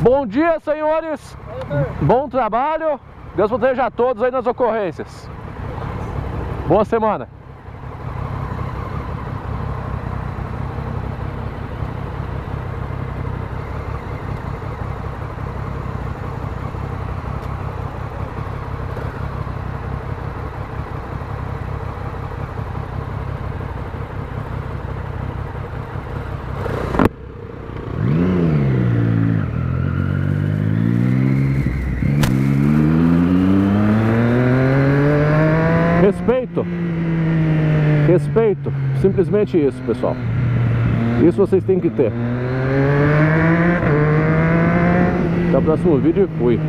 Bom dia, senhores. Bom trabalho. Deus proteja a todos aí nas ocorrências. Boa semana. Respeito. Respeito. Simplesmente isso, pessoal. Isso vocês têm que ter. Até o próximo vídeo e fui.